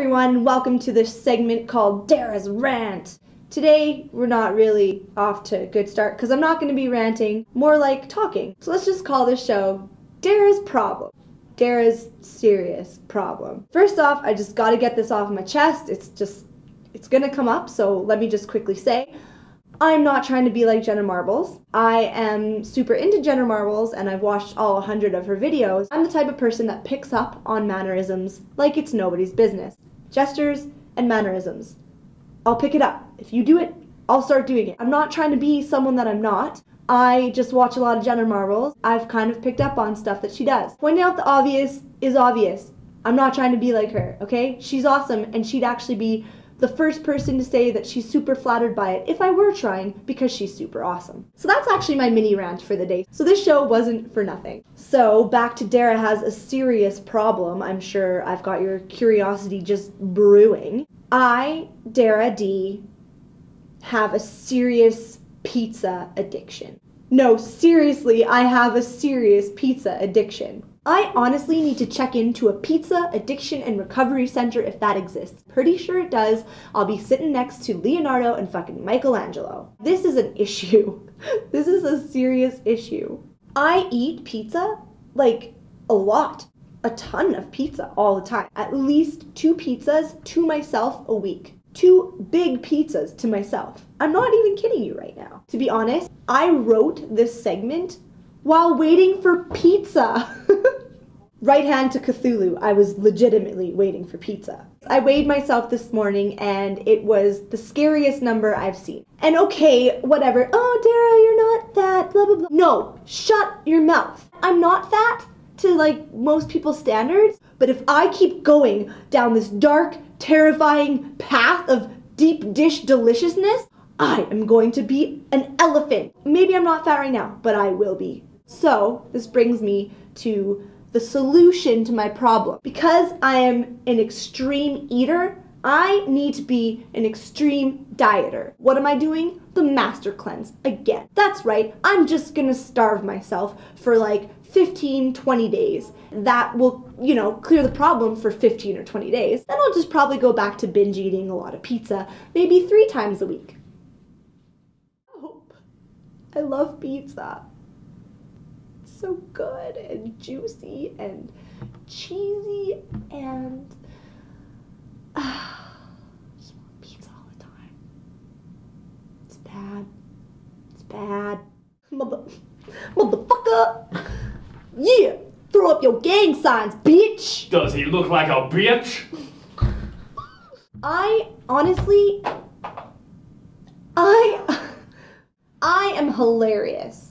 everyone, welcome to this segment called Dara's Rant. Today, we're not really off to a good start because I'm not going to be ranting, more like talking. So let's just call this show Dara's Problem. Dara's serious problem. First off, I just got to get this off my chest. It's just, it's going to come up, so let me just quickly say I'm not trying to be like Jenna Marbles. I am super into Jenna Marbles and I've watched all 100 of her videos. I'm the type of person that picks up on mannerisms like it's nobody's business. Gestures and mannerisms. I'll pick it up. If you do it, I'll start doing it. I'm not trying to be someone that I'm not. I just watch a lot of Jenna Marbles. I've kind of picked up on stuff that she does. Pointing out the obvious is obvious. I'm not trying to be like her, okay? She's awesome and she'd actually be the first person to say that she's super flattered by it if I were trying because she's super awesome. So that's actually my mini rant for the day. So this show wasn't for nothing. So back to Dara has a serious problem. I'm sure I've got your curiosity just brewing. I, Dara D, have a serious pizza addiction. No, seriously, I have a serious pizza addiction. I honestly need to check into a pizza addiction and recovery center if that exists. Pretty sure it does. I'll be sitting next to Leonardo and fucking Michelangelo. This is an issue. this is a serious issue. I eat pizza like a lot. A ton of pizza all the time. At least two pizzas to myself a week. Two big pizzas to myself. I'm not even kidding you right now. To be honest, I wrote this segment while waiting for pizza. right hand to Cthulhu, I was legitimately waiting for pizza. I weighed myself this morning and it was the scariest number I've seen. And okay, whatever. Oh, Dara, you're not fat, blah, blah, blah. No, shut your mouth. I'm not fat to like most people's standards, but if I keep going down this dark, terrifying path of deep dish deliciousness, I am going to be an elephant. Maybe I'm not fat right now, but I will be. So, this brings me to the solution to my problem. Because I am an extreme eater, I need to be an extreme dieter. What am I doing? The master cleanse again. That's right, I'm just gonna starve myself for like 15, 20 days. That will, you know, clear the problem for 15 or 20 days. Then I'll just probably go back to binge eating a lot of pizza, maybe three times a week. I love pizza so good and juicy and cheesy and uh, just want pizza all the time. It's bad. It's bad. Mother, motherfucker. Yeah, throw up your gang signs, bitch. Does he look like a bitch? I honestly, I, I am hilarious.